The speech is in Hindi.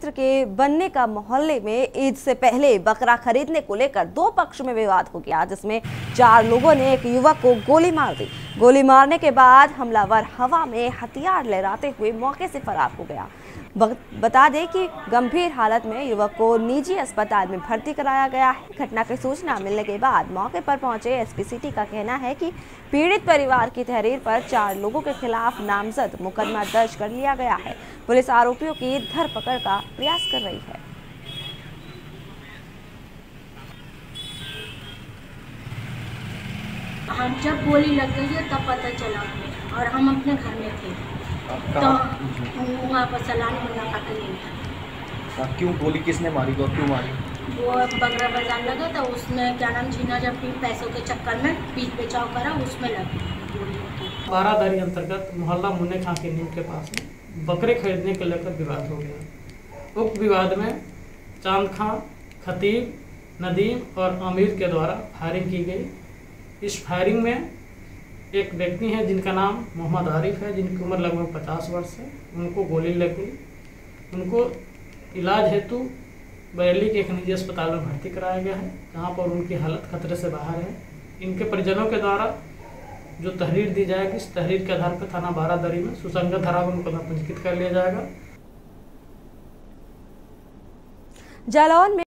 क्षेत्र के बनने का मोहल्ले में ईद से पहले बकरा खरीदने को लेकर दो पक्ष में विवाद हो गया, जिसमें चार लोगों ने एक युवक को गोली मार दी। गोली मारने के बाद हमलावर हवा में हथियार लहराते हुए मौके से फरार हो गया। बता दें कि गंभीर हालत में युवक को निजी अस्पताल में भर्ती कराया गया है। घटना की सूचना मिलने के बाद मौके पर पहुँचे एसपी सिटी का कहना है कि पीड़ित परिवार की तहरीर पर चार लोगों के खिलाफ नामजद मुकदमा दर्ज कर लिया गया है। पुलिस आरोपियों की धरपकड़ का प्रयास कर रही है। हम जब गोली लग गई है तब पता चला और हम अपने घर में थे। तो वहाँ पर सलान के नहीं क्यों गोली किसने मारी और क्यों मारी? वो बगरा बाज़ार लगा था उसमें क्या नाम जीना जब भी पैसों के चक्कर में बीच बचाव करा उसमें लगी बारादरी अंतर्गत मोहल्ला मुन्ने खां की नींव के पास में। बकरे खरीदने को लेकर विवाद हो गया। उक्त विवाद में चाँद खां, खतीब, नदीम और आमिर के द्वारा फायरिंग की गई। इस फायरिंग में एक व्यक्ति हैं जिनका नाम मोहम्मद आरिफ है, जिनकी उम्र लगभग पचास वर्ष है। उनको गोली लग गई। उनको इलाज हेतु बरेली के एक निजी अस्पताल में भर्ती कराया गया है, जहाँ पर उनकी हालत खतरे से बाहर है। इनके परिजनों के द्वारा जो तहरीर दी जाएगी, इस तहरीर के आधार पर थाना बारादरी में सुसंगत धारा में मुकदमा पंजीकृत कर लिया जाएगा। जालौन में